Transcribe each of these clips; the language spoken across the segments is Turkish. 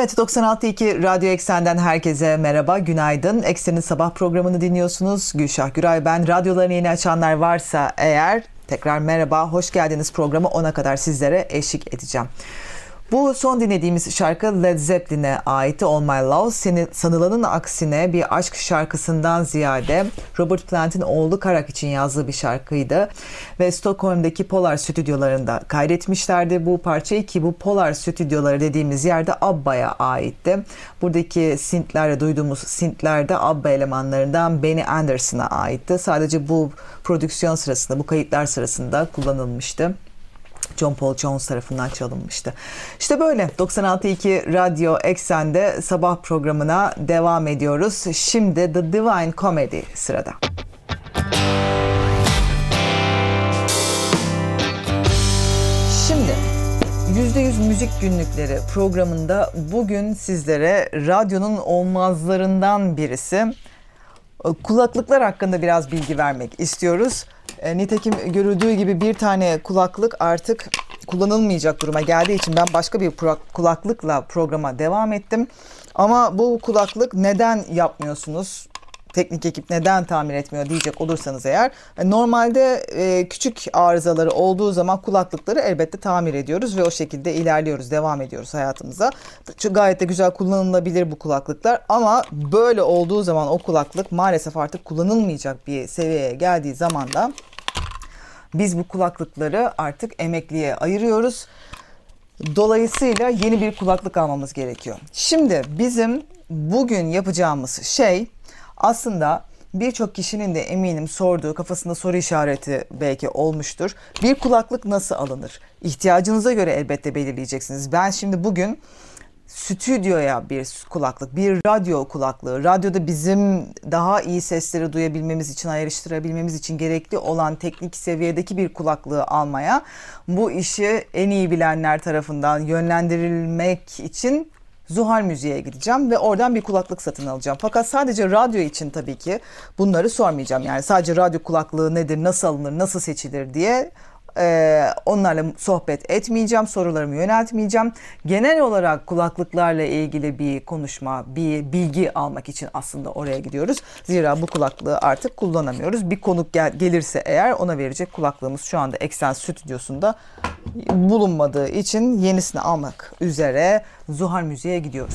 Evet 96.2 Radyo Eksen'den herkese merhaba, günaydın. Eksen'in sabah programını dinliyorsunuz. Gülşah Güray ben. Radyolarını yeni açanlar varsa eğer tekrar merhaba, hoş geldiniz programı ona kadar sizlere eşlik edeceğim. Bu son dinlediğimiz şarkı Led Zeppelin'e aitti All My Love. Seni, sanılanın aksine bir aşk şarkısından ziyade Robert Plant'in oğlu Karak için yazdığı bir şarkıydı. Ve Stockholm'daki Polar stüdyolarında kaydetmişlerdi bu parçayı ki bu Polar stüdyoları dediğimiz yerde Abba'ya aitti. Buradaki synthlerle duyduğumuz synthler de Abba elemanlarından Benny Anderson'a aitti. Sadece bu prodüksiyon sırasında, bu kayıtlar sırasında kullanılmıştı. John Paul Jones tarafından çalınmıştı. İşte böyle 96.2 Radyo Eksen'de sabah programına devam ediyoruz. Şimdi The Divine Comedy sırada. Şimdi %100 Müzik Günlükleri programında bugün sizlere radyonun olmazlarından birisi kulaklıklar hakkında biraz bilgi vermek istiyoruz. E, nitekim görüldüğü gibi bir tane kulaklık artık kullanılmayacak duruma geldiği için ben başka bir kulaklıkla programa devam ettim. Ama bu kulaklık neden yapmıyorsunuz? teknik ekip neden tamir etmiyor diyecek olursanız eğer e, normalde e, küçük arızaları olduğu zaman kulaklıkları elbette tamir ediyoruz ve o şekilde ilerliyoruz, devam ediyoruz hayatımıza. Gayet de güzel kullanılabilir bu kulaklıklar ama böyle olduğu zaman o kulaklık maalesef artık kullanılmayacak bir seviyeye geldiği zaman da biz bu kulaklıkları artık emekliye ayırıyoruz. Dolayısıyla yeni bir kulaklık almamız gerekiyor. Şimdi bizim bugün yapacağımız şey aslında birçok kişinin de eminim sorduğu kafasında soru işareti belki olmuştur. Bir kulaklık nasıl alınır? İhtiyacınıza göre elbette belirleyeceksiniz. Ben şimdi bugün stüdyoya bir kulaklık, bir radyo kulaklığı, radyoda bizim daha iyi sesleri duyabilmemiz için, ayrıştırabilmemiz için gerekli olan teknik seviyedeki bir kulaklığı almaya, bu işi en iyi bilenler tarafından yönlendirilmek için Zuhal Müziğe gideceğim ve oradan bir kulaklık satın alacağım. Fakat sadece radyo için tabii ki bunları sormayacağım. Yani sadece radyo kulaklığı nedir, nasıl alınır, nasıl seçilir diye ee, onlarla sohbet etmeyeceğim, sorularımı yöneltmeyeceğim. Genel olarak kulaklıklarla ilgili bir konuşma, bir bilgi almak için aslında oraya gidiyoruz. Zira bu kulaklığı artık kullanamıyoruz. Bir konuk gel- gelirse eğer ona verecek kulaklığımız şu anda Eksen stüdyosunda bulunmadığı için yenisini almak üzere Zuhal Müziğe gidiyoruz.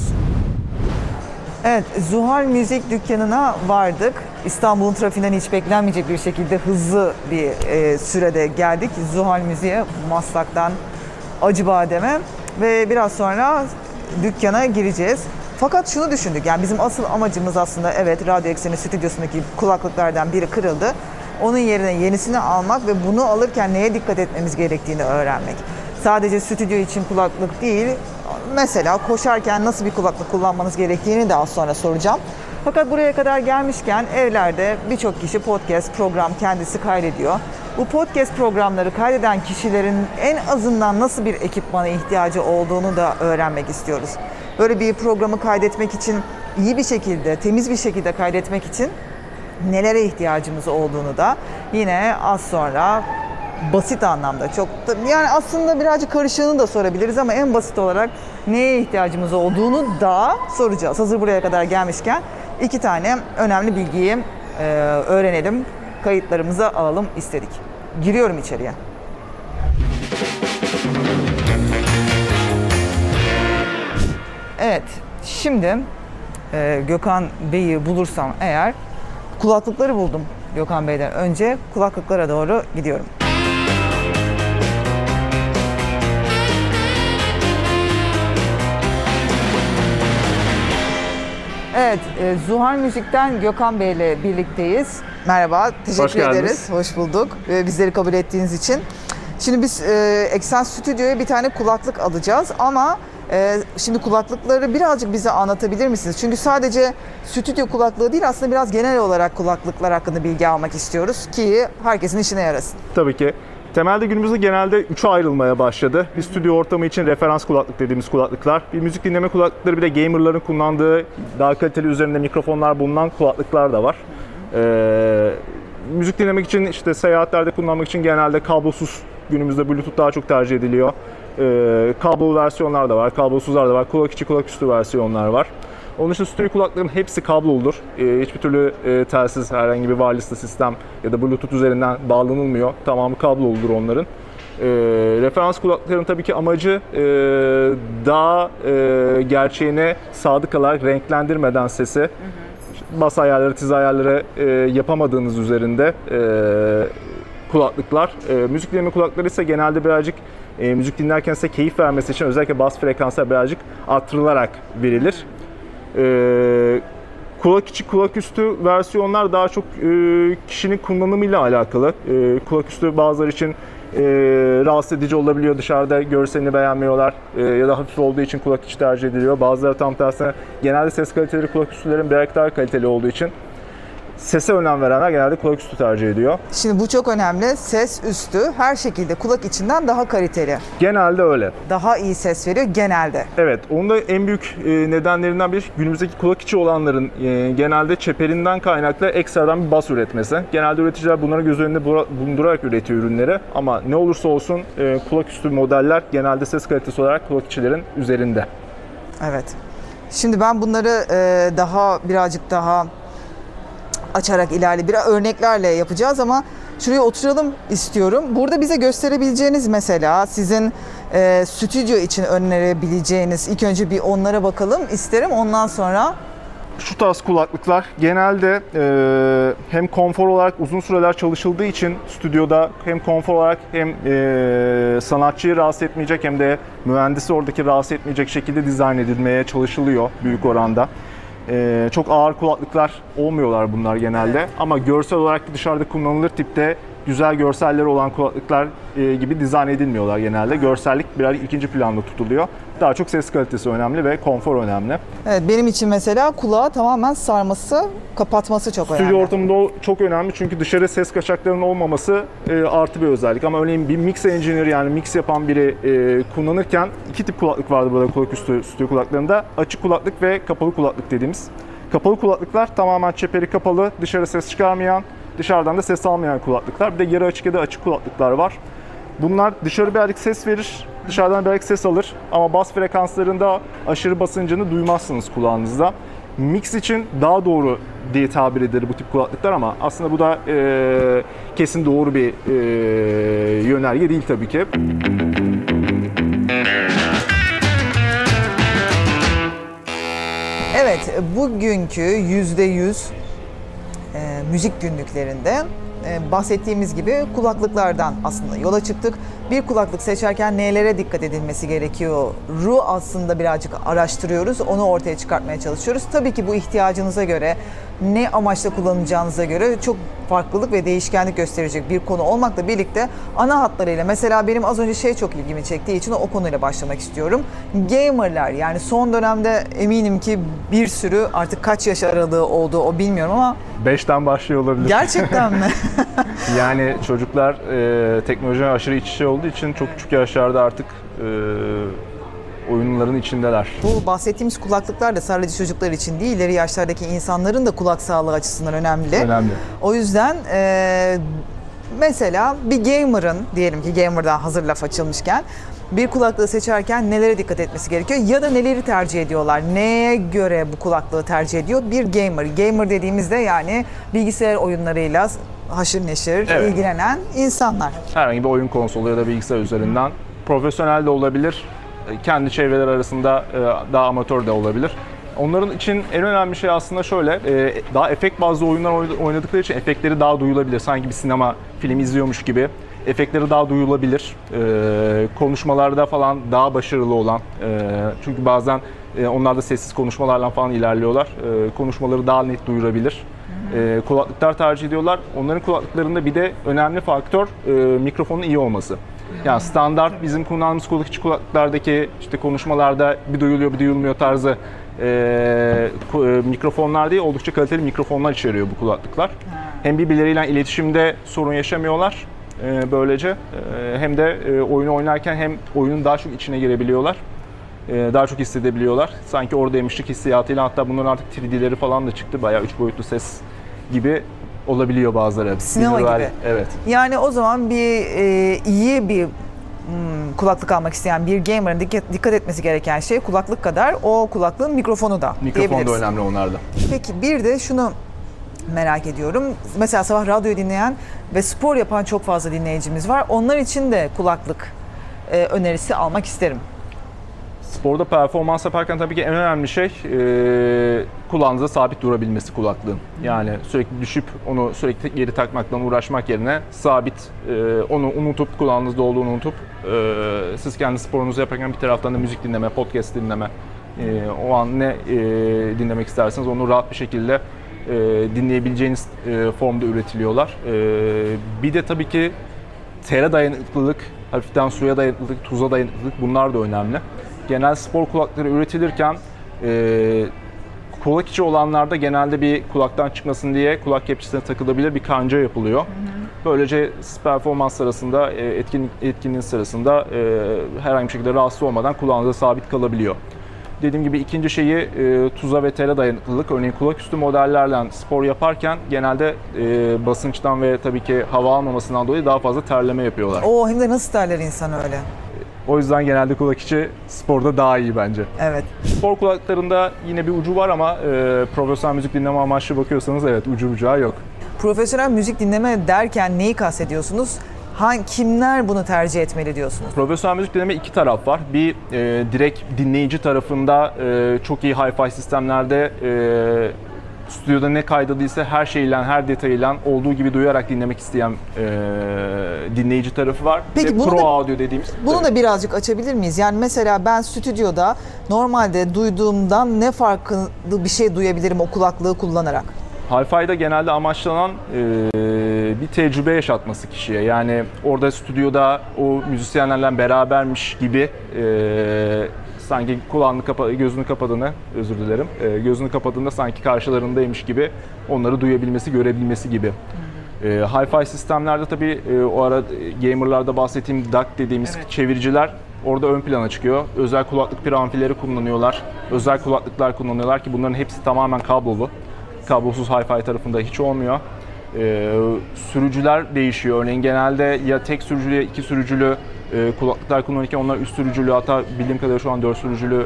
Evet, Zuhal Müzik Dükkanı'na vardık. İstanbul'un trafiğinden hiç beklenmeyecek bir şekilde hızlı bir e, sürede geldik. Zuhal Müziğe Maslak'tan Acıbadem'e ve biraz sonra dükkana gireceğiz. Fakat şunu düşündük, yani bizim asıl amacımız aslında evet Radyo Ekseni stüdyosundaki kulaklıklardan biri kırıldı. Onun yerine yenisini almak ve bunu alırken neye dikkat etmemiz gerektiğini öğrenmek. Sadece stüdyo için kulaklık değil, mesela koşarken nasıl bir kulaklık kullanmanız gerektiğini az sonra soracağım. Fakat buraya kadar gelmişken evlerde birçok kişi podcast program kendisi kaydediyor. Bu podcast programları kaydeden kişilerin en azından nasıl bir ekipmana ihtiyacı olduğunu da öğrenmek istiyoruz. Böyle bir programı kaydetmek için iyi bir şekilde, temiz bir şekilde kaydetmek için nelere ihtiyacımız olduğunu da yine az sonra basit anlamda çok yani aslında birazcık karışığını da sorabiliriz ama en basit olarak neye ihtiyacımız olduğunu da soracağız. Hazır buraya kadar gelmişken iki tane önemli bilgiyi e, öğrenelim, kayıtlarımıza alalım istedik. Giriyorum içeriye. Evet, şimdi e, Gökhan Bey'i bulursam eğer kulaklıkları buldum Gökhan Bey'den önce kulaklıklara doğru gidiyorum. Evet, e, Zuhal Müzik'ten Gökhan Bey ile birlikteyiz. Merhaba, teşekkür Hoş ederiz. Hoş bulduk. E, bizleri kabul ettiğiniz için. Şimdi biz e, Eksen Stüdyo'ya bir tane kulaklık alacağız ama e, şimdi kulaklıkları birazcık bize anlatabilir misiniz? Çünkü sadece stüdyo kulaklığı değil aslında biraz genel olarak kulaklıklar hakkında bilgi almak istiyoruz ki herkesin işine yarasın. Tabii ki. Temelde günümüzde genelde üçe ayrılmaya başladı. Bir stüdyo ortamı için referans kulaklık dediğimiz kulaklıklar, bir müzik dinleme kulaklıkları bir de gamerların kullandığı daha kaliteli üzerinde mikrofonlar bulunan kulaklıklar da var. Ee, müzik dinlemek için işte seyahatlerde kullanmak için genelde kablosuz günümüzde Bluetooth daha çok tercih ediliyor. E, kablolu versiyonlar da var, kablosuzlar da var, kulak içi kulak üstü versiyonlar var. Onun dışında stüdyo kulakların hepsi kabloludur. E, hiçbir türlü e, telsiz, herhangi bir wireless sistem ya da bluetooth üzerinden bağlanılmıyor. Tamamı kabloludur onların. E, referans kulaklıkların tabii ki amacı e, daha e, gerçeğine sadık kalarak renklendirmeden sesi bas ayarları, tiz ayarları e, yapamadığınız üzerinde e, kulaklıklar. E, müzik dinleme kulaklıkları ise genelde birazcık e, müzik dinlerken size keyif vermesi için özellikle bas frekanslar birazcık arttırılarak verilir. E, kulak içi, kulak üstü versiyonlar daha çok e, kişinin kullanımıyla alakalı. E, kulak üstü bazıları için e, rahatsız edici olabiliyor. Dışarıda görselini beğenmiyorlar e, ya da hafif olduğu için kulak içi tercih ediliyor. Bazıları tam tersine genelde ses kaliteleri kulak üstülerin daha kaliteli olduğu için sese önem verenler genelde kulak üstü tercih ediyor. Şimdi bu çok önemli. Ses üstü her şekilde kulak içinden daha kaliteli. Genelde öyle. Daha iyi ses veriyor genelde. Evet, onun da en büyük e, nedenlerinden biri günümüzdeki kulak içi olanların e, genelde çeperinden kaynaklı ekstradan bir bas üretmesi. Genelde üreticiler bunları göz önünde bulundurarak üretiyor ürünleri ama ne olursa olsun e, kulak üstü modeller genelde ses kalitesi olarak kulak içilerin üzerinde. Evet. Şimdi ben bunları daha birazcık daha açarak ilerle biraz örneklerle yapacağız ama şuraya oturalım istiyorum. Burada bize gösterebileceğiniz mesela sizin e, stüdyo için önerebileceğiniz ilk önce bir onlara bakalım isterim. Ondan sonra Şu tarz kulaklıklar genelde e, hem konfor olarak uzun süreler çalışıldığı için stüdyoda hem konfor olarak hem e, sanatçıyı rahatsız etmeyecek hem de mühendisi oradaki rahatsız etmeyecek şekilde dizayn edilmeye çalışılıyor büyük oranda. E, çok ağır kulaklıklar olmuyorlar bunlar genelde. Ama görsel olarak dışarıda kullanılır tipte güzel görselleri olan kulaklıklar e, gibi dizayn edilmiyorlar genelde. Görsellik biraz ikinci planda tutuluyor. Daha çok ses kalitesi önemli ve konfor önemli. evet, benim için mesela kulağı tamamen sarması, kapatması çok önemli. Stüdyo ortamında o çok önemli çünkü dışarı ses kaçaklarının olmaması e, artı bir özellik. Ama örneğin bir mix engineer yani mix yapan biri e, kullanırken iki tip kulaklık vardı burada kulak üstü stüdyo kulaklarında. Açık kulaklık ve kapalı kulaklık dediğimiz. Kapalı kulaklıklar tamamen çeperi kapalı, dışarı ses çıkarmayan, dışarıdan da ses almayan kulaklıklar. Bir de yarı açık ya da açık kulaklıklar var. Bunlar dışarı birazcık ses verir, dışarıdan birazcık ses alır ama bas frekanslarında aşırı basıncını duymazsınız kulağınızda. Mix için daha doğru diye tabir edilir bu tip kulaklıklar ama aslında bu da e, kesin doğru bir e, yönerge değil tabii ki. Evet, bugünkü %100 e, müzik günlüklerinde e, bahsettiğimiz gibi kulaklıklardan aslında yola çıktık. Bir kulaklık seçerken nelere dikkat edilmesi gerekiyor? Ru aslında birazcık araştırıyoruz, onu ortaya çıkartmaya çalışıyoruz. Tabii ki bu ihtiyacınıza göre, ne amaçla kullanacağınıza göre çok farklılık ve değişkenlik gösterecek bir konu olmakla birlikte ana hatlarıyla mesela benim az önce şey çok ilgimi çektiği için o konuyla başlamak istiyorum. Gamerler yani son dönemde eminim ki bir sürü artık kaç yaş aralığı olduğu o bilmiyorum ama 5'ten başlıyor olabilir. gerçekten mi? Yani çocuklar e, teknolojiye aşırı iç içe olduğu için çok küçük yaşlarda artık e, oyunların içindeler. Bu bahsettiğimiz kulaklıklar da sadece çocuklar için değil, ileri yaşlardaki insanların da kulak sağlığı açısından önemli. Önemli. O yüzden e, mesela bir gamer'ın, diyelim ki gamer'dan hazır laf açılmışken, bir kulaklığı seçerken nelere dikkat etmesi gerekiyor ya da neleri tercih ediyorlar? Neye göre bu kulaklığı tercih ediyor? Bir gamer. Gamer dediğimizde yani bilgisayar oyunlarıyla haşır neşir Evet. ilgilenen insanlar. herhangi bir oyun konsolu ya da bilgisayar üzerinden profesyonel de olabilir. E, Kendi çevreler arasında e, daha amatör de olabilir. Onların için en önemli şey aslında şöyle, e, daha efekt bazlı oyunlar oyn- oynadıkları için efektleri daha duyulabilir. Sanki bir sinema filmi izliyormuş gibi efektleri daha duyulabilir. Konuşmalarda falan daha başarılı olan, çünkü bazen onlar da sessiz konuşmalarla falan ilerliyorlar. Konuşmaları daha net duyurabilir. Kulaklıklar tercih ediyorlar. Onların kulaklıklarında bir de önemli faktör mikrofonun iyi olması. Yani standart bizim kullandığımız kulak içi kulaklıklardaki işte konuşmalarda bir duyuluyor bir duyulmuyor tarzı e, mikrofonlar değil oldukça kaliteli mikrofonlar içeriyor bu kulaklıklar. Hem birbirleriyle iletişimde sorun yaşamıyorlar e, böylece e, hem de e, oyunu oynarken hem oyunun daha çok içine girebiliyorlar. E, daha çok hissedebiliyorlar. Sanki oradaymışlık hissiyatıyla hatta bunların artık 3D'leri falan da çıktı. Bayağı üç boyutlu ses gibi olabiliyor bazıları. Sinema Binaural- gibi. Evet. Yani o zaman bir e, iyi bir hmm, kulaklık almak isteyen bir gamer'ın dikkat, etmesi gereken şey kulaklık kadar o kulaklığın mikrofonu da Mikrofon da önemli onlarda. Peki bir de şunu merak ediyorum. Mesela sabah radyo dinleyen ve spor yapan çok fazla dinleyicimiz var. Onlar için de kulaklık e, önerisi almak isterim. Sporda performans yaparken tabii ki en önemli şey e, kulağınıza sabit durabilmesi kulaklığın. Yani sürekli düşüp onu sürekli geri takmaktan uğraşmak yerine sabit e, onu unutup kulağınızda olduğunu unutup e, siz kendi sporunuzu yaparken bir taraftan da müzik dinleme, podcast dinleme e, o an ne e, dinlemek isterseniz onu rahat bir şekilde e, dinleyebileceğiniz e, formda üretiliyorlar. E, bir de tabii ki tere dayanıklılık, hafiften suya dayanıklılık, tuza dayanıklılık bunlar da önemli. Genel spor kulakları üretilirken e, kulak içi olanlarda genelde bir kulaktan çıkmasın diye kulak kepçesine takılabilir bir kanca yapılıyor. Böylece performans sırasında, e, etkinlik, etkinliğin sırasında e, herhangi bir şekilde rahatsız olmadan kulağınıza sabit kalabiliyor. Dediğim gibi ikinci şeyi e, tuza ve tere dayanıklılık. Örneğin kulaküstü modellerle spor yaparken genelde e, basınçtan ve tabii ki hava almamasından dolayı daha fazla terleme yapıyorlar. O hem de nasıl derler insan öyle. O yüzden genelde kulak içi sporda daha iyi bence. Evet. Spor kulaklarında yine bir ucu var ama e, profesyonel müzik dinleme amaçlı bakıyorsanız evet ucu bucağı yok. Profesyonel müzik dinleme derken neyi kastediyorsunuz? Hangi, kimler bunu tercih etmeli diyorsunuz? Profesyonel müzik dinleme iki taraf var. Bir e, direkt dinleyici tarafında e, çok iyi hi-fi sistemlerde e, stüdyoda ne kaydedildiyse her şeyle, her detayıyla olduğu gibi duyarak dinlemek isteyen e, dinleyici tarafı var. Peki de bunu pro da- audio dediğimiz. Bunu da birazcık açabilir miyiz? Yani mesela ben stüdyoda normalde duyduğumdan ne farklı bir şey duyabilirim o kulaklığı kullanarak? Hi-Fi'de genelde amaçlanan e, bir tecrübe yaşatması kişiye. Yani orada stüdyoda o müzisyenlerle berabermiş gibi e, sanki kulağını kapa gözünü kapadığını, özür dilerim, e, gözünü kapadığında sanki karşılarındaymış gibi onları duyabilmesi, görebilmesi gibi. E, Hi-Fi sistemlerde tabii e, o ara e, gamerlarda bahsettiğim DAC dediğimiz çeviriciler orada ön plana çıkıyor. Özel kulaklık preamfileri kullanıyorlar. Özel kulaklıklar kullanıyorlar ki bunların hepsi tamamen kablolu kablosuz hi-fi tarafında hiç olmuyor. Ee, sürücüler değişiyor. Örneğin genelde ya tek sürücülü ya iki sürücülü e, kulaklıklar kullanırken onlar üst sürücülü hatta bildiğim kadarıyla şu an dört sürücülü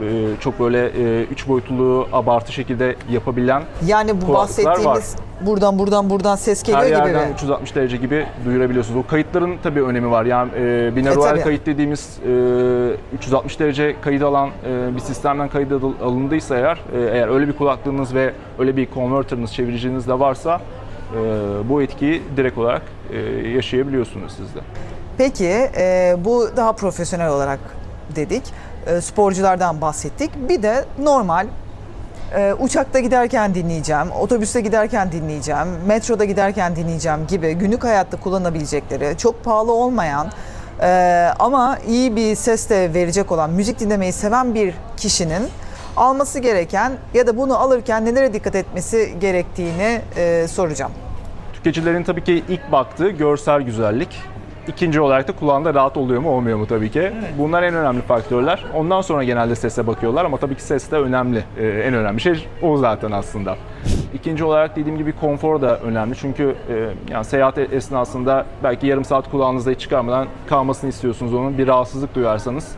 e, çok böyle e, üç boyutlu abartı şekilde yapabilen Yani bu bahsettiğimiz buradan buradan buradan ses geliyor her gibi yerden mi? 360 derece gibi duyurabiliyorsunuz. O kayıtların tabii önemi var. Yani e, binaural tabii. kayıt dediğimiz e, 360 derece kayıt alan e, bir sistemden kayıt al- alındıysa eğer, e, eğer öyle bir kulaklığınız ve öyle bir converter'ınız, çeviriciniz de varsa e, bu etkiyi direkt olarak e, yaşayabiliyorsunuz siz de. Peki e, bu daha profesyonel olarak dedik. E, sporculardan bahsettik. Bir de normal e, uçakta giderken dinleyeceğim, otobüste giderken dinleyeceğim, metroda giderken dinleyeceğim gibi günlük hayatta kullanabilecekleri çok pahalı olmayan e, ama iyi bir ses de verecek olan müzik dinlemeyi seven bir kişinin alması gereken ya da bunu alırken nelere dikkat etmesi gerektiğini e, soracağım. Tüketicilerin tabii ki ilk baktığı görsel güzellik. İkinci olarak da kulağında rahat oluyor mu olmuyor mu tabii ki. Bunlar en önemli faktörler. Ondan sonra genelde sese bakıyorlar ama tabii ki ses de önemli. Ee, en önemli şey o zaten aslında. İkinci olarak dediğim gibi konfor da önemli. Çünkü e, yani seyahat esnasında belki yarım saat kulağınızda hiç çıkarmadan kalmasını istiyorsunuz onun. Bir rahatsızlık duyarsanız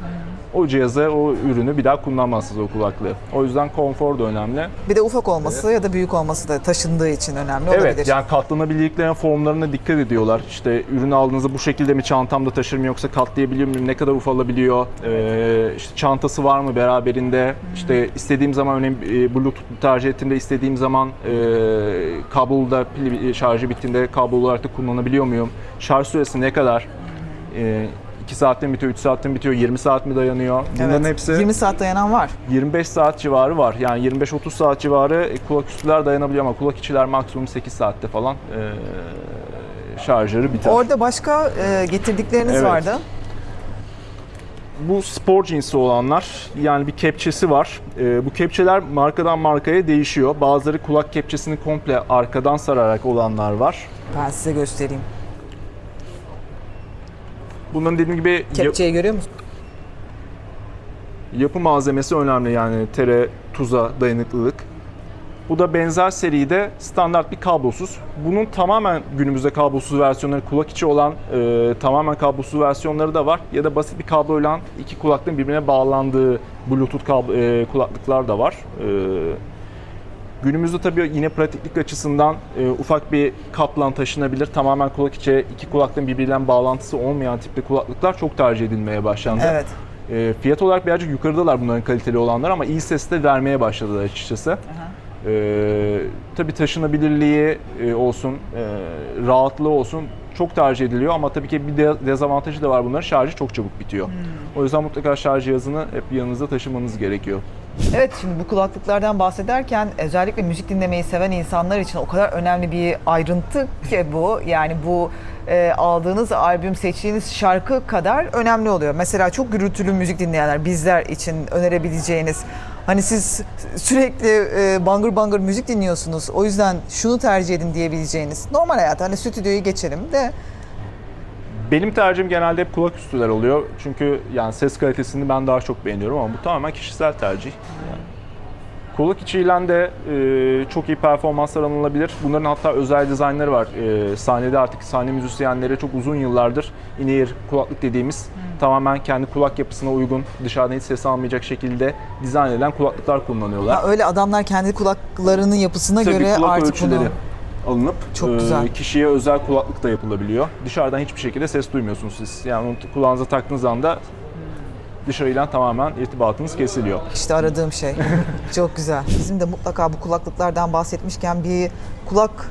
o cihazı, o ürünü bir daha kullanmazsınız o kulaklığı. O yüzden konfor da önemli. Bir de ufak olması ya da büyük olması da taşındığı için önemli olabilir. Evet yani katlanabilirliklerine formlarına dikkat ediyorlar. İşte ürünü aldığınızda bu şekilde mi çantamda taşır mı yoksa katlayabiliyor muyum? Ne kadar ufalabiliyor? Ee, işte çantası var mı beraberinde? İşte istediğim zaman örneğin e, Bluetooth tercih ettiğimde istediğim zaman e, kablolu da pili şarjı bittiğinde kablolu olarak da kullanabiliyor muyum? Şarj süresi ne kadar? E, 2 saatte mi bitiyor, 3 saatte mi bitiyor, 20 saat mi dayanıyor? Bunların Evet, hepsi 20 saat dayanan var. 25 saat civarı var. Yani 25-30 saat civarı e, kulak üstüler dayanabiliyor ama kulak içiler maksimum 8 saatte falan e, şarjları biter. Orada başka e, getirdikleriniz Evet. vardı. Bu spor cinsi olanlar yani bir kepçesi var. E, bu kepçeler markadan markaya değişiyor. Bazıları kulak kepçesini komple arkadan sararak olanlar var. Ben size göstereyim. Bunların dediğim gibi Kepçeyi görüyor musun? yapı malzemesi önemli yani tere, tuza dayanıklılık. Bu da benzer seride standart bir kablosuz. Bunun tamamen günümüzde kablosuz versiyonları, kulak içi olan e, tamamen kablosuz versiyonları da var. Ya da basit bir kabloyla iki kulaklığın birbirine bağlandığı Bluetooth kablo, e, kulaklıklar da var. E, günümüzde tabii yine pratiklik açısından e, ufak bir kaplan taşınabilir. Tamamen kulak içi iki kulaklığın birbiriyle bağlantısı olmayan tipte kulaklıklar çok tercih edilmeye başlandı. Evet. E, fiyat olarak birazcık yukarıdalar bunların kaliteli olanlar ama iyi ses de vermeye başladılar açıkçası. Ee, tabii taşınabilirliği e, olsun, e, rahatlığı olsun çok tercih ediliyor ama tabii ki bir de, dezavantajı da var bunların. Şarjı çok çabuk bitiyor. O yüzden mutlaka şarj cihazını hep yanınızda taşımanız gerekiyor. Evet şimdi bu kulaklıklardan bahsederken özellikle müzik dinlemeyi seven insanlar için o kadar önemli bir ayrıntı ki bu. Yani bu e, aldığınız albüm seçtiğiniz şarkı kadar önemli oluyor. Mesela çok gürültülü müzik dinleyenler bizler için önerebileceğiniz hani siz sürekli e, bangır bangır müzik dinliyorsunuz. O yüzden şunu tercih edin diyebileceğiniz. Normal hayat hani stüdyoyu geçelim de Benim tercihim genelde hep kulak üstüler oluyor. Çünkü yani ses kalitesini ben daha çok beğeniyorum ama bu tamamen kişisel tercih. Yani kulak içiyle de e, çok iyi performanslar alınabilir. Bunların hatta özel dizaynları var. E, sahnede artık sahne müzisyenleri çok uzun yıllardır in-ear kulaklık dediğimiz tamamen kendi kulak yapısına uygun, dışarıdan hiç ses almayacak şekilde dizayn edilen kulaklıklar kullanıyorlar. ha, öyle adamlar kendi kulaklarının yapısına Tabii göre kulak artık ölçüleri bunu alınıp Çok e, güzel. kişiye özel kulaklık da yapılabiliyor. Dışarıdan hiçbir şekilde ses duymuyorsunuz siz. Yani onu kulağınıza taktığınız anda dışarıyla tamamen irtibatınız kesiliyor. İşte aradığım şey. Çok güzel. Bizim de mutlaka bu kulaklıklardan bahsetmişken bir kulak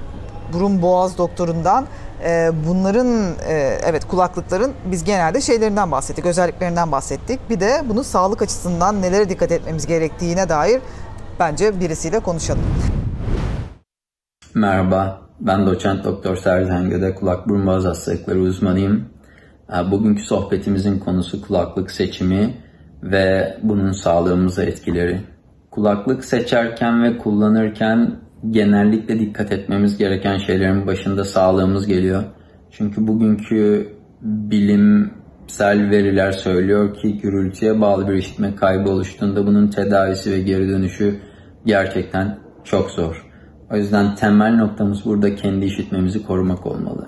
burun boğaz doktorundan e, bunların e, evet kulaklıkların biz genelde şeylerinden bahsettik, özelliklerinden bahsettik. Bir de bunu sağlık açısından nelere dikkat etmemiz gerektiğine dair bence birisiyle konuşalım. Merhaba, ben doçent doktor Sercan Göde, kulak burun boğaz hastalıkları uzmanıyım. Ee, Bugünkü sohbetimizin konusu kulaklık seçimi ve bunun sağlığımıza etkileri. Kulaklık seçerken ve kullanırken genellikle dikkat etmemiz gereken şeylerin başında sağlığımız geliyor. Çünkü bugünkü bilimsel veriler söylüyor ki gürültüye bağlı bir işitme kaybı oluştuğunda bunun tedavisi ve geri dönüşü gerçekten çok zor. O yüzden temel noktamız burada kendi işitmemizi korumak olmalı.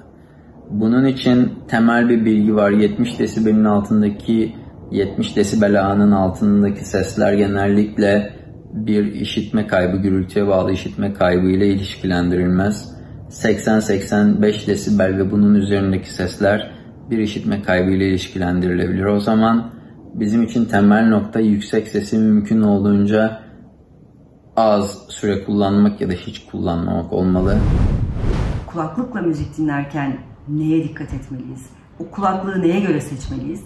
Bunun için temel bir bilgi var. 70 desibelin altındaki 70 desibel ağının altındaki sesler genellikle bir işitme kaybı, gürültüye bağlı işitme kaybı ile ilişkilendirilmez. 80-85 desibel ve bunun üzerindeki sesler bir işitme kaybı ile ilişkilendirilebilir. O zaman bizim için temel nokta yüksek sesi mümkün olduğunca az süre kullanmak ya da hiç kullanmamak olmalı. kulaklıkla müzik dinlerken neye dikkat etmeliyiz? O kulaklığı neye göre seçmeliyiz?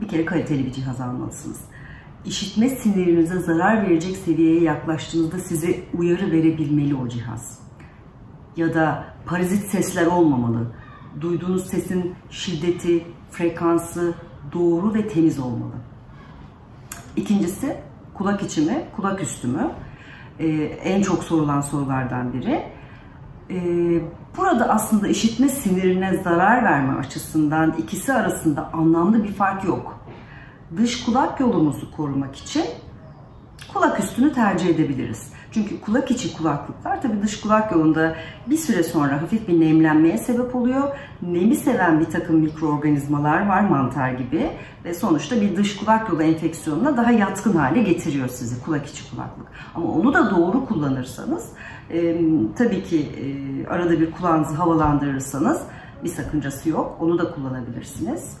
Bir kere kaliteli bir cihaz almalısınız. İşitme sinirinize zarar verecek seviyeye yaklaştığınızda size uyarı verebilmeli o cihaz. Ya da parazit sesler olmamalı. Duyduğunuz sesin şiddeti, frekansı doğru ve temiz olmalı. İkincisi kulak içi mi, kulak üstü mü? Ee, en çok sorulan sorulardan biri. Ee, burada aslında işitme sinirine zarar verme açısından ikisi arasında anlamlı bir fark yok. Dış kulak yolumuzu korumak için kulak üstünü tercih edebiliriz. Çünkü kulak içi kulaklıklar tabii dış kulak yolunda bir süre sonra hafif bir nemlenmeye sebep oluyor. Nemi seven bir takım mikroorganizmalar var mantar gibi ve sonuçta bir dış kulak yolu enfeksiyonuna daha yatkın hale getiriyor sizi kulak içi kulaklık. Ama onu da doğru kullanırsanız e, tabii ki e, arada bir kulağınızı havalandırırsanız bir sakıncası yok. Onu da kullanabilirsiniz.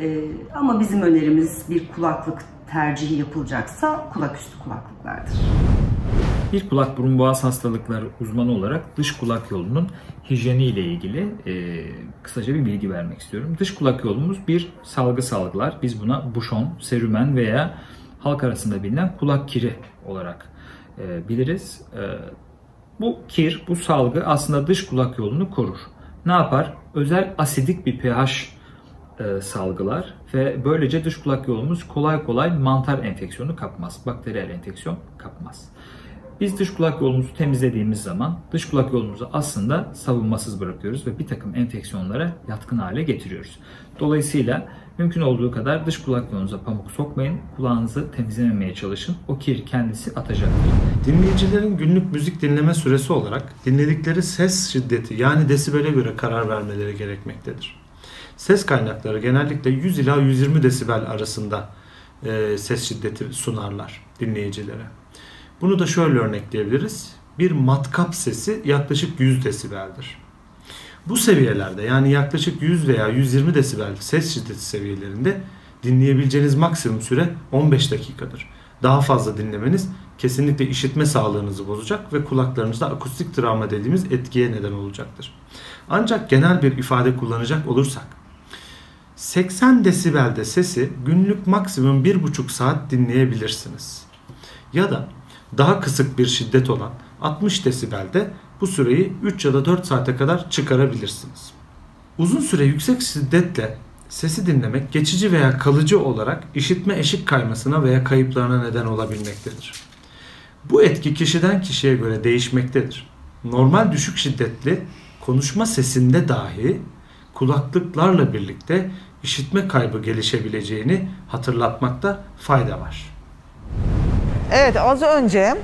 E, ama bizim önerimiz bir kulaklık tercihi yapılacaksa kulak üstü kulaklıklardır. Bir kulak burun boğaz hastalıkları uzmanı olarak dış kulak yolunun hijyeni ile ilgili e, kısaca bir bilgi vermek istiyorum. Dış kulak yolumuz bir salgı salgılar. Biz buna buşon, serümen veya halk arasında bilinen kulak kiri olarak e, biliriz. E, bu kir, bu salgı aslında dış kulak yolunu korur. Ne yapar? Özel asidik bir pH e, salgılar ve böylece dış kulak yolumuz kolay kolay mantar enfeksiyonu kapmaz. Bakteriyel enfeksiyon kapmaz. Biz dış kulak yolumuzu temizlediğimiz zaman dış kulak yolumuzu aslında savunmasız bırakıyoruz ve bir takım enfeksiyonlara yatkın hale getiriyoruz. Dolayısıyla mümkün olduğu kadar dış kulak yolunuza pamuk sokmayın. Kulağınızı temizlememeye çalışın. O kir kendisi atacaktır. Dinleyicilerin günlük müzik dinleme süresi olarak dinledikleri ses şiddeti yani desibele göre karar vermeleri gerekmektedir. Ses kaynakları genellikle 100 ila 120 desibel arasında ses şiddeti sunarlar dinleyicilere. Bunu da şöyle örnekleyebiliriz. Bir matkap sesi yaklaşık 100 desibeldir. Bu seviyelerde yani yaklaşık 100 veya 120 desibel ses şiddeti seviyelerinde dinleyebileceğiniz maksimum süre 15 dakikadır. Daha fazla dinlemeniz kesinlikle işitme sağlığınızı bozacak ve kulaklarınızda akustik travma dediğimiz etkiye neden olacaktır. Ancak genel bir ifade kullanacak olursak 80 desibelde sesi günlük maksimum 1,5 saat dinleyebilirsiniz. Ya da daha kısık bir şiddet olan 60 desibelde bu süreyi 3 ya da 4 saate kadar çıkarabilirsiniz. Uzun süre yüksek şiddetle sesi dinlemek geçici veya kalıcı olarak işitme eşik kaymasına veya kayıplarına neden olabilmektedir. Bu etki kişiden kişiye göre değişmektedir. Normal düşük şiddetli konuşma sesinde dahi kulaklıklarla birlikte işitme kaybı gelişebileceğini hatırlatmakta fayda var. Evet az önce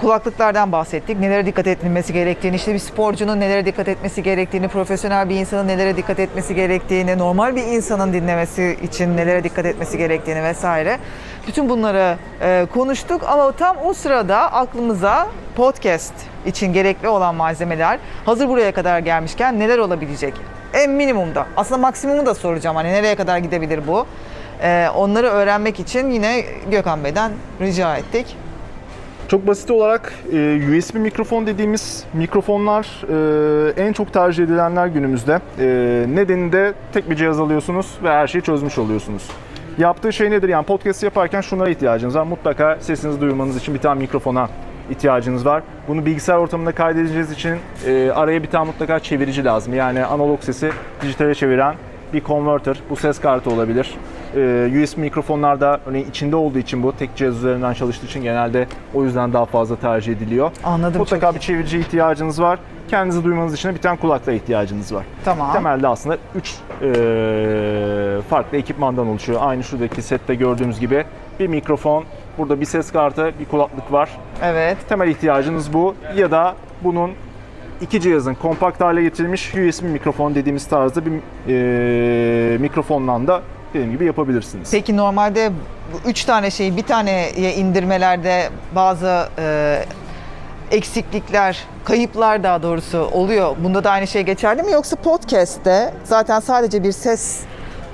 kulaklıklardan bahsettik. Nelere dikkat edilmesi gerektiğini, işte bir sporcunun nelere dikkat etmesi gerektiğini, profesyonel bir insanın nelere dikkat etmesi gerektiğini, normal bir insanın dinlemesi için nelere dikkat etmesi gerektiğini vesaire. Bütün bunları e, konuştuk ama tam o sırada aklımıza podcast için gerekli olan malzemeler hazır buraya kadar gelmişken neler olabilecek? En minimumda. Aslında maksimumu da soracağım. Hani nereye kadar gidebilir bu? E, onları öğrenmek için yine Gökhan Bey'den rica ettik. Çok basit olarak e, USB mikrofon dediğimiz mikrofonlar e, en çok tercih edilenler günümüzde. E, nedeni de tek bir cihaz alıyorsunuz ve her şeyi çözmüş oluyorsunuz. Yaptığı şey nedir? Yani podcast yaparken şunlara ihtiyacınız var. Mutlaka sesinizi duyurmanız için bir tane mikrofona ihtiyacınız var. Bunu bilgisayar ortamında kaydedeceğiniz için e, araya bir tane mutlaka çevirici lazım. Yani analog sesi dijitale çeviren bir converter, bu ses kartı olabilir. Ee, USB mikrofonlarda örneğin içinde olduğu için bu tek cihaz üzerinden çalıştığı için genelde o yüzden daha fazla tercih ediliyor. Anladım, Mutlaka bir çevirici ihtiyacınız var. Kendinizi duymanız için de bir tane kulaklığa ihtiyacınız var. Tamam. Temelde aslında 3 farklı ekipmandan oluşuyor. Aynı şuradaki sette gördüğümüz gibi bir mikrofon, burada bir ses kartı, bir kulaklık var. Evet. Temel ihtiyacınız bu ya da bunun iki cihazın kompakt hale getirilmiş USB mikrofon dediğimiz tarzda bir e, mikrofonla da dediğim gibi yapabilirsiniz. Peki normalde bu üç tane şeyi bir taneye indirmelerde bazı e, eksiklikler, kayıplar daha doğrusu oluyor. Bunda da aynı şey geçerli mi? Yoksa podcast'te zaten sadece bir ses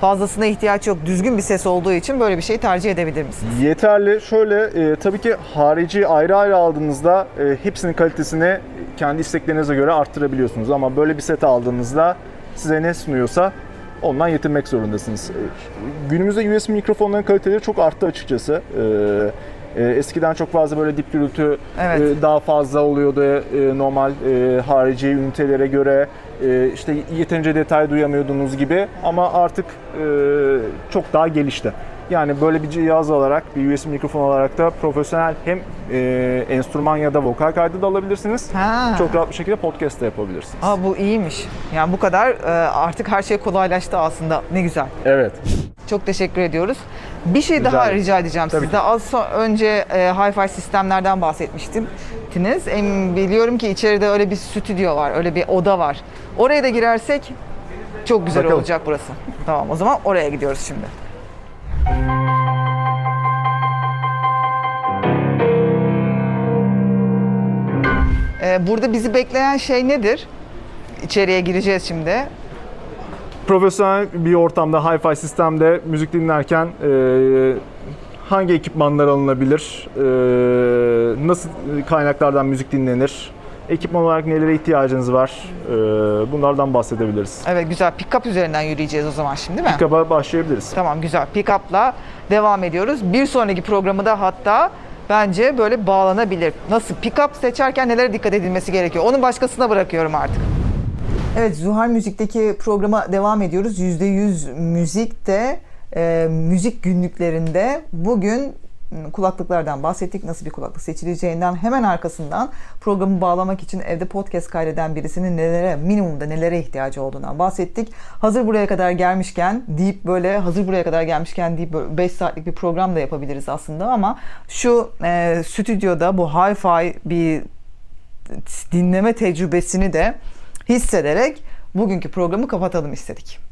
fazlasına ihtiyaç yok. Düzgün bir ses olduğu için böyle bir şeyi tercih edebilir misiniz? Yeterli. Şöyle e, tabii ki harici ayrı ayrı aldığınızda e, hepsinin kalitesini kendi isteklerinize göre arttırabiliyorsunuz. Ama böyle bir set aldığınızda size ne sunuyorsa ondan yetinmek zorundasınız. E, günümüzde USB mikrofonların kaliteleri çok arttı açıkçası. E, e, eskiden çok fazla böyle dip gürültü Evet. daha fazla oluyordu normal harici ünitelere göre. İşte yeterince detay duyamıyordunuz gibi ama artık çok daha gelişti. Yani böyle bir cihaz alarak, bir USB mikrofon olarak da profesyonel hem e, enstrüman ya da vokal kaydı da alabilirsiniz. Ha. Çok rahat bir şekilde podcast da yapabilirsiniz. Aa, bu iyiymiş. Yani bu kadar e, artık her şey kolaylaştı aslında. Ne güzel. Evet. Çok teşekkür ediyoruz. Bir şey Rica daha ederim. rica edeceğim Tabii sizden. Az so- önce e, hi-fi sistemlerden bahsetmiştiniz. Em, biliyorum ki içeride öyle bir stüdyo var, öyle bir oda var. Oraya da girersek çok güzel Bakalım. olacak burası. Tamam o zaman oraya gidiyoruz şimdi. E, burada bizi bekleyen şey nedir? İçeriye gireceğiz şimdi. Profesyonel bir ortamda, hi-fi sistemde müzik dinlerken e, hangi ekipmanlar alınabilir? E, nasıl kaynaklardan müzik dinlenir? Ekipman olarak nelere ihtiyacınız var? E, bunlardan bahsedebiliriz. Evet güzel. Pick-up üzerinden yürüyeceğiz o zaman şimdi değil mi? Kaba başlayabiliriz. Tamam güzel. Pick-up'la devam ediyoruz. Bir sonraki programı da hatta bence böyle bağlanabilir. Nasıl? Pick-up seçerken nelere dikkat edilmesi gerekiyor? Onu başkasına bırakıyorum artık. Evet Zuhal Müzik'teki programa devam ediyoruz. %100 Müzik'te e, müzik günlüklerinde bugün kulaklıklardan bahsettik. Nasıl bir kulaklık seçileceğinden hemen arkasından programı bağlamak için evde podcast kaydeden birisinin nelere, minimumda nelere ihtiyacı olduğundan bahsettik. Hazır buraya kadar gelmişken deyip böyle hazır buraya kadar gelmişken deyip 5 saatlik bir program da yapabiliriz aslında ama şu e, stüdyoda bu hi-fi bir dinleme tecrübesini de hissederek bugünkü programı kapatalım istedik.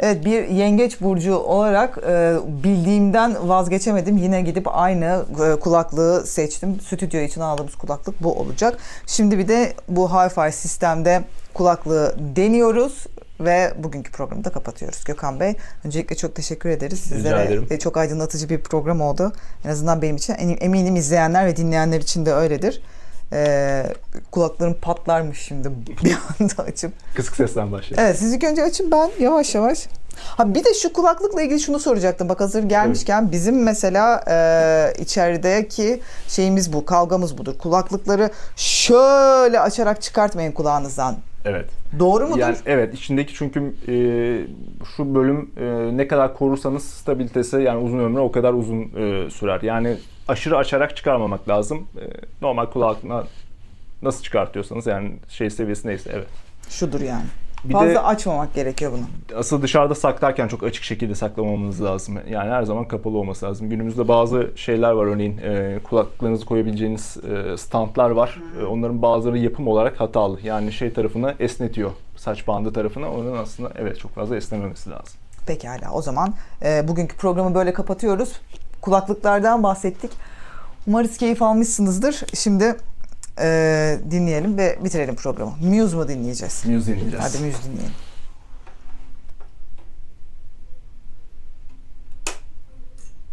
Evet bir yengeç burcu olarak e, bildiğimden vazgeçemedim. Yine gidip aynı e, kulaklığı seçtim. Stüdyo için aldığımız kulaklık bu olacak. Şimdi bir de bu hi-fi sistemde kulaklığı deniyoruz ve bugünkü programı da kapatıyoruz. Gökhan Bey öncelikle çok teşekkür ederiz sizlere. Ve çok aydınlatıcı bir program oldu. En azından benim için eminim izleyenler ve dinleyenler için de öyledir. Ee, kulaklarım patlarmış şimdi bir anda açıp. Kısık sesten başlayalım. Evet siz ilk önce açın ben yavaş yavaş. Ha bir de şu kulaklıkla ilgili şunu soracaktım. Bak hazır gelmişken bizim mesela e, içerideki şeyimiz bu, kavgamız budur. Kulaklıkları şöyle açarak çıkartmayın kulağınızdan. Evet. Doğru mudur? Yani evet içindeki çünkü e, şu bölüm e, ne kadar korursanız stabilitesi yani uzun ömrü o kadar uzun e, sürer. Yani aşırı açarak çıkarmamak lazım. E, normal kulaklığa nasıl çıkartıyorsanız yani şey seviyesi neyse evet. Şudur yani. Bir Fazla de- açmamak gerekiyor bunu. Asıl dışarıda saklarken çok açık şekilde saklamamız lazım. Yani her zaman kapalı olması lazım. Günümüzde bazı şeyler var örneğin e, kulaklıklarınızı koyabileceğiniz e, standlar var. E, onların bazıları yapım olarak hatalı. Yani şey tarafını esnetiyor. Saç bandı tarafına. Onun aslında evet çok fazla esnememesi lazım. Pekala o zaman e, bugünkü programı böyle kapatıyoruz. Kulaklıklardan bahsettik. Umarız keyif almışsınızdır. Şimdi e, dinleyelim ve bitirelim programı. Muse mu dinleyeceğiz? Muse dinleyeceğiz. Hadi Muse dinleyelim.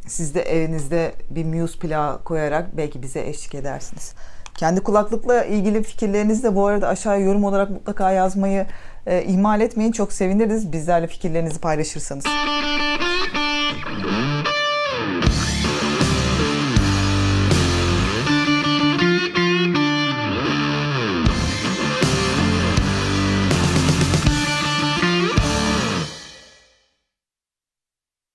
Siz de evinizde bir Muse plağı koyarak belki bize eşlik edersiniz. Kendi kulaklıkla ilgili fikirlerinizi de bu arada aşağıya yorum olarak mutlaka yazmayı e, ihmal etmeyin. Çok seviniriz bizlerle fikirlerinizi paylaşırsanız.